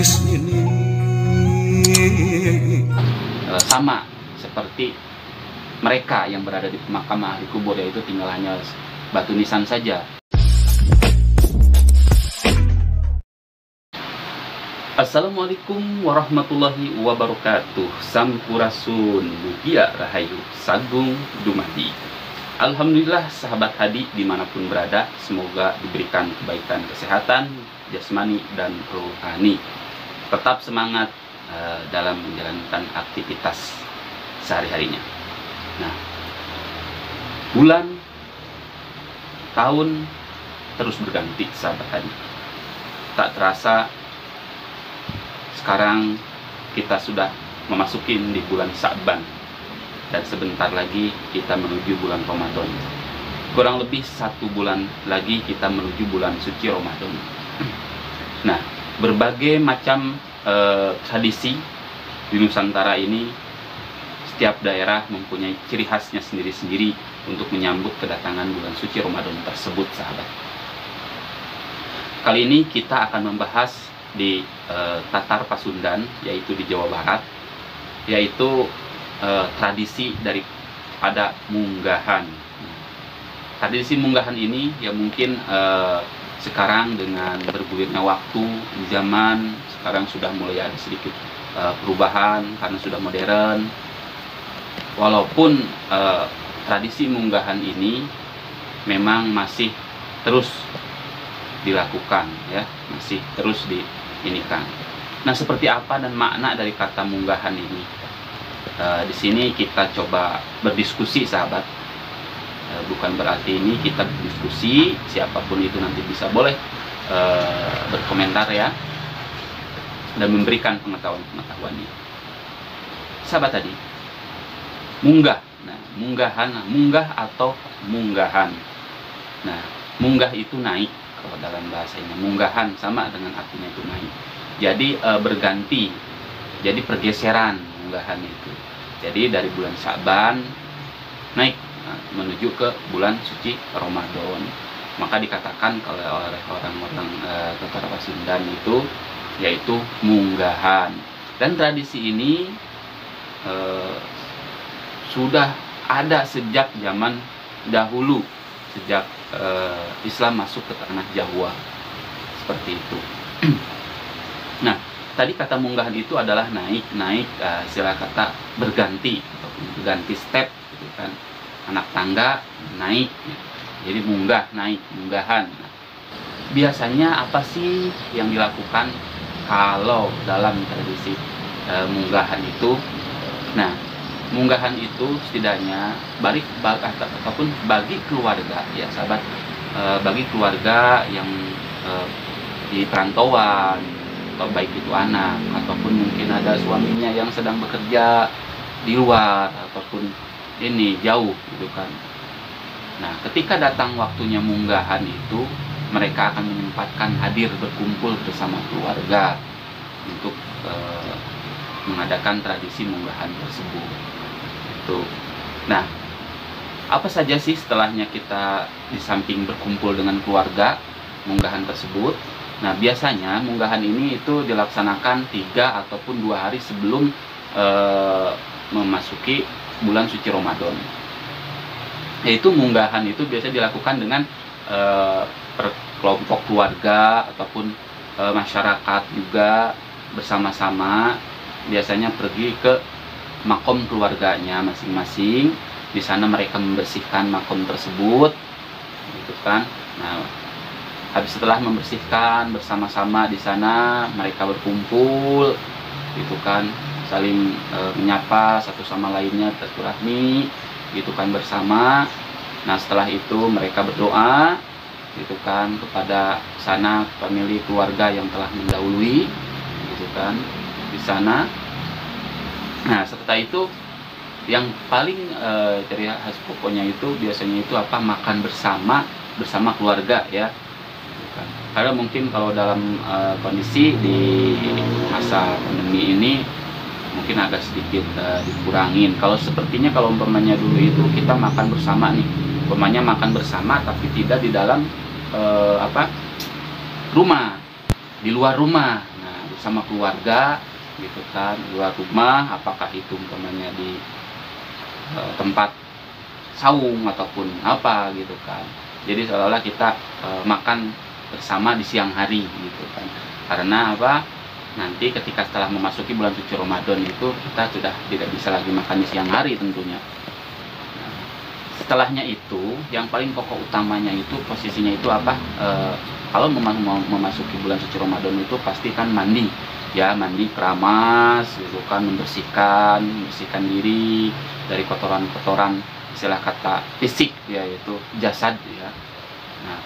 menangis ini. Eh, sama seperti mereka yang berada di pemakaman ahli kubur yaitu tinggal hanya batu nisan saja. Assalamualaikum warahmatullahi wabarakatuh. Sampurasun. Mugia Rahayu Sagung Dumadi. Alhamdulillah sahabat hadi di mana pun berada Semoga diberikan kebaikan kesehatan Jasmani dan rohani Tetap semangat eh, dalam menjalankan aktivitas sehari-harinya Nah Bulan Tahun Terus berganti sahabat Tak terasa sekarang kita sudah memasuki di bulan Sa'ban dan sebentar lagi kita menuju bulan Ramadan. Kurang lebih satu bulan lagi kita menuju bulan suci Ramadan. Nah, berbagai macam eh, tradisi di Nusantara ini setiap daerah mempunyai ciri khasnya sendiri-sendiri untuk menyambut kedatangan bulan suci Ramadan tersebut, sahabat. Kali ini kita akan membahas di eh, Tatar Pasundan yaitu di Jawa Barat yaitu eh, tradisi daripada munggahan. Tradisi munggahan ini ya mungkin eh, sekarang dengan bergulirnya waktu zaman sekarang sudah mulai ada sedikit eh, perubahan karena sudah modern. Walaupun eh, tradisi munggahan ini memang masih terus dilakukan ya masih terus di. Nah, seperti apa dan makna dari kata munggahan ini? E, di sini kita coba berdiskusi, sahabat. E, bukan berarti ini kita berdiskusi, siapa pun itu nanti bisa boleh e, berkomentar ya dan memberikan pengetahuan-pengetahuannya. Sahabat tadi, munggah. Nah, munggahan, munggah atau munggahan. Nah, munggah itu naik kalau dalam bahasanya munggahan sama dengan artinya itu naik jadi e, berganti jadi pergeseran munggahan itu jadi dari bulan Syaban naik menuju ke bulan suci Ramadan. Maka dikatakan kalau oleh orang-orang e, Tatar Pasundan itu yaitu munggahan. Dan tradisi ini e, sudah ada sejak zaman dahulu. Sejak uh, Islam masuk ke tanah Jawa. Seperti itu. nah, tadi kata munggahan itu adalah naik, naik uh, istilah kata berganti. Ataupun berganti step, gitu kan. Anak tangga naik, jadi munggah, naik, munggahan. Biasanya apa sih yang dilakukan kalau dalam tradisi uh, munggahan itu? Nah, munggahan itu setidaknya balik ataupun bagi keluarga ya sahabat e, bagi keluarga yang e, di perantauan atau baik itu anak ataupun mungkin ada suaminya yang sedang bekerja di luar ataupun ini jauh gitu kan nah ketika datang waktunya munggahan itu mereka akan menyempatkan hadir berkumpul bersama keluarga untuk e, mengadakan tradisi munggahan tersebut gitu. Nah, apa saja sih setelahnya kita di samping berkumpul dengan keluarga munggahan tersebut? Nah, biasanya munggahan ini itu dilaksanakan tiga ataupun dua hari sebelum e, memasuki bulan suci Ramadan. Yaitu munggahan itu biasa dilakukan dengan e, per kelompok keluarga ataupun e, masyarakat juga bersama-sama biasanya pergi ke makom keluarganya masing-masing. Di sana mereka membersihkan makom tersebut. Gitu kan. Nah habis setelah membersihkan bersama-sama di sana mereka berkumpul. Gitu kan saling e, menyapa satu sama lainnya terturahmi gitu kan bersama. Nah setelah itu mereka berdoa gitu kan kepada sana famili keluarga yang telah mendahului gitu kan di sana. Nah, serta itu yang paling e, ciri khas pokoknya itu biasanya itu apa? Makan bersama bersama keluarga ya. Karena mungkin kalau dalam e, kondisi di masa pandemi ini mungkin agak sedikit e, dikurangin. Kalau sepertinya kalau umpamanya dulu itu kita makan bersama nih, umpamanya makan bersama tapi tidak di dalam e, apa? Rumah, di luar rumah. Nah, di sama keluarga gitu kan. Luar rumah apakah itu umpamanya di uh, tempat saung ataupun apa gitu kan. Jadi seolah-olah kita uh, makan bersama di siang hari gitu kan. Karena apa nanti ketika setelah memasuki bulan suci Ramadan itu kita sudah tidak bisa lagi makan di siang hari tentunya. Setelahnya itu yang paling pokok utamanya itu posisinya itu apa? E, kalau mem memasuki bulan suci Ramadan itu pasti kan mandi. Ya mandi keramas gitu kan membersihkan membersihkan diri dari kotoran-kotoran istilah kata fisik ya yaitu jasad ya nah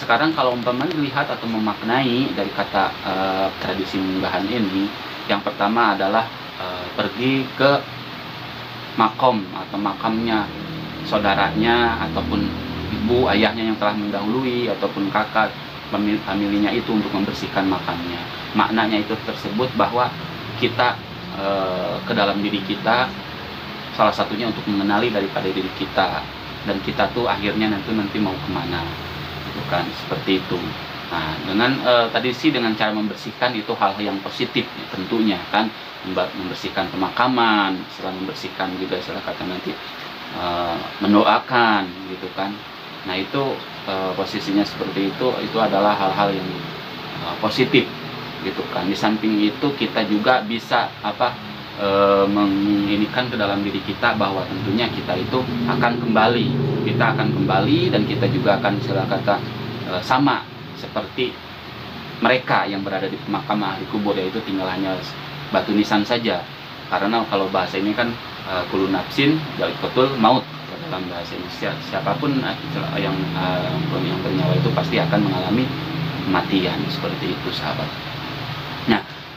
sekarang kalau umpamanya dilihat atau memaknai dari kata uh, tradisi munggahan ini yang pertama adalah uh, pergi ke makom atau makamnya saudaranya ataupun ibu ayahnya yang telah mendahului ataupun kakak familinya itu untuk membersihkan makamnya. Maknanya itu tersebut bahwa kita e, ke dalam diri kita salah satunya untuk mengenali daripada diri kita. Dan kita tuh akhirnya nanti nanti mau ke mana bukan seperti itu. Nah dengan e, tadi sih dengan cara membersihkan itu hal yang positif ya, tentunya kan. Membersihkan pemakaman setelah membersihkan juga setelah kata nanti e, mendoakan gitu kan. Nah itu e, posisinya seperti itu itu adalah hal-hal yang positif gitu kan. Di samping itu kita juga bisa apa e, menginikan ke dalam diri kita bahwa tentunya kita itu akan kembali. Kita akan kembali dan kita juga akan istilah kata e, sama seperti mereka yang berada di pemakaman ahli kubur yaitu tinggal hanya batu nisan saja. Karena kalau bahasa ini kan e, kulu nafsin betul maut. Dalam bahasa ini siapa pun yang yang bernyawa itu pasti akan mengalami kematian seperti itu sahabat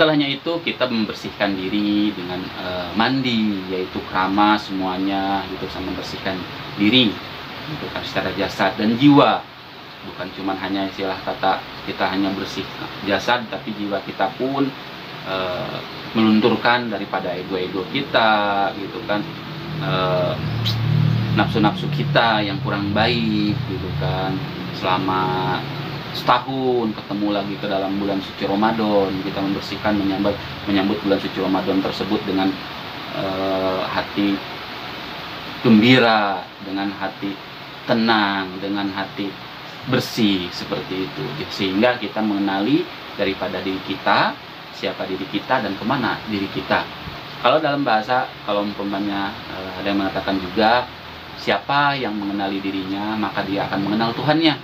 setelahnya itu kita membersihkan diri dengan uh, mandi yaitu keramas semuanya gitu sama membersihkan diri gitu kan secara jasad dan jiwa. Bukan cuma hanya istilah kata kita hanya bersih jasad tapi jiwa kita pun uh, melunturkan daripada ego-ego kita gitu kan. Uh, nafsu-nafsu kita yang kurang baik gitu kan selama setahun ketemu lagi ke dalam bulan suci Ramadan. Kita membersihkan menyambut menyambut bulan suci Ramadan tersebut dengan uh, hati gembira dengan hati tenang dengan hati bersih seperti itu. Sehingga kita mengenali daripada diri kita siapa diri kita dan ke mana diri kita. Kalau dalam bahasa kalau umpamanya uh, ada yang mengatakan juga siapa yang mengenali dirinya maka dia akan mengenal Tuhannya.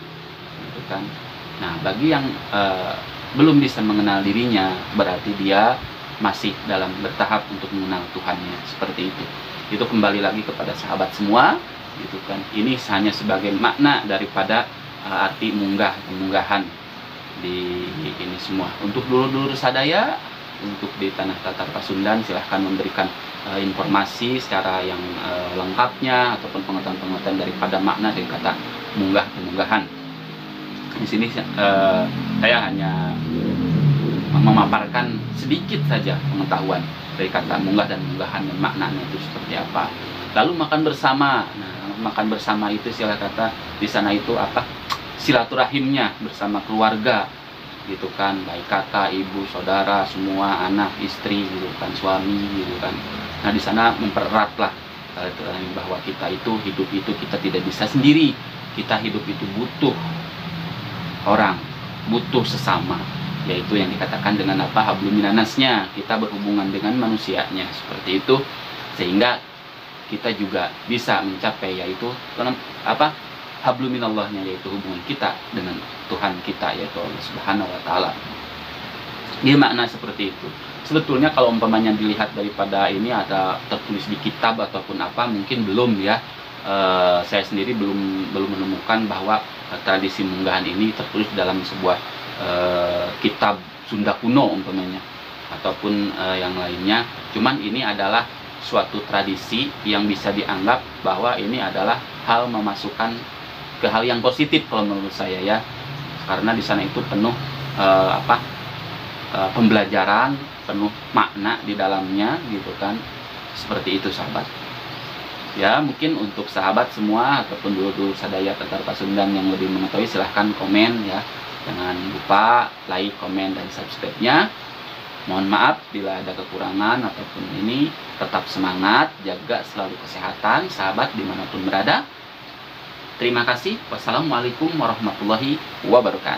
Gitu kan Nah, bagi yang uh, belum bisa mengenal dirinya, berarti dia masih dalam bertahap untuk mengenal Tuhannya seperti itu. Itu kembali lagi kepada sahabat semua, gitu kan. Ini hanya sebagai makna daripada uh, arti munggah, pemunggahan di ini semua. Untuk dulur-dulur sadaya, untuk di tanah Tatar Pasundan silahkan memberikan uh, informasi secara yang uh, lengkapnya ataupun pengetahuan-pengetahuan daripada makna dari kata munggah pemunggahan di sini uh, saya hanya memaparkan sedikit saja pengetahuan dari kata munggah dan munggahan dan maknanya itu seperti apa. Lalu makan bersama. Nah, makan bersama itu sila kata di sana itu apa? Silaturahimnya bersama keluarga gitu kan, baik kakak, ibu, saudara, semua anak, istri gitu kan, suami gitu kan. Nah, di sana mempereratlah bahwa kita itu hidup itu kita tidak bisa sendiri. Kita hidup itu butuh orang butuh sesama yaitu yang dikatakan dengan apa habluminanasnya kita berhubungan dengan manusianya seperti itu sehingga kita juga bisa mencapai yaitu apa habluminallahnya yaitu hubungan kita dengan Tuhan kita yaitu Allah Subhanahu wa taala. Ini makna seperti itu. Sebetulnya kalau umpamanya dilihat daripada ini ada tertulis di kitab ataupun apa mungkin belum ya. E, saya sendiri belum belum menemukan bahwa tradisi munggahan ini tertulis dalam sebuah uh, kitab Sunda kuno umpamanya ataupun uh, yang lainnya. Cuman ini adalah suatu tradisi yang bisa dianggap bahwa ini adalah hal memasukkan ke hal yang positif kalau menurut saya ya. Karena di sana itu penuh uh, apa? Uh, pembelajaran, penuh makna di dalamnya gitu kan. Seperti itu sahabat ya mungkin untuk sahabat semua ataupun dulu-dulu sadaya tentang pasundan yang lebih mengetahui silahkan komen ya. Jangan lupa like komen dan subscribe nya mohon maaf bila ada kekurangan ataupun ini tetap semangat jaga selalu kesehatan sahabat di mana pun berada. Terima kasih. Wassalamualaikum warahmatullahi wabarakatuh.